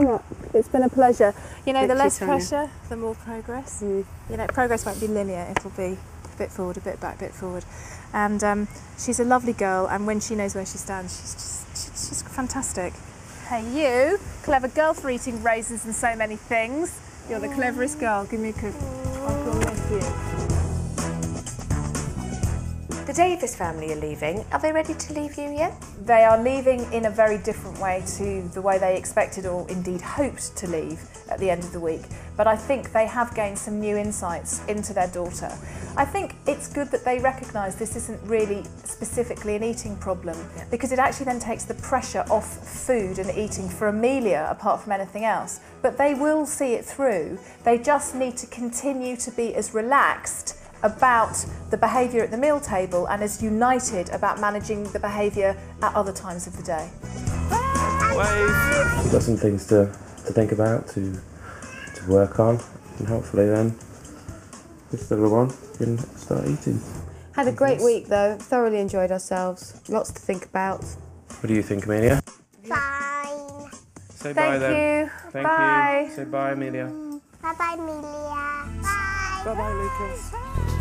much. It's been a pleasure. You know, Thank the less Tanya. pressure, the more progress. Mm. You know, progress won't be linear. It'll be a bit forward, a bit back, a bit forward. And um, she's a lovely girl, and when she knows where she stands, she's just she's, fantastic. Hey, you, clever girl for eating raisins and so many things. You're the cleverest girl. Give me a cookie. I'll miss you. The Davis family are leaving. Are they ready to leave you yet? They are leaving in a very different way to the way they expected or indeed hoped to leave at the end of the week. But I think they have gained some new insights into their daughter. I think it's good that they recognise this isn't really specifically an eating problem because it actually then takes the pressure off food and eating for Amelia apart from anything else. But they will see it through. They just need to continue to be as relaxed about the behaviour at the meal table and is united about managing the behaviour at other times of the day. Wave. Got some things to, to think about, to to work on, and hopefully then this little one can start eating. Had a great week though. Thoroughly enjoyed ourselves. Lots to think about. What do you think, Amelia? Fine. Say bye then. you. Thank Bye. you. Say bye, Amelia. Bye bye, Amelia. Bye. Bye bye, Lucas.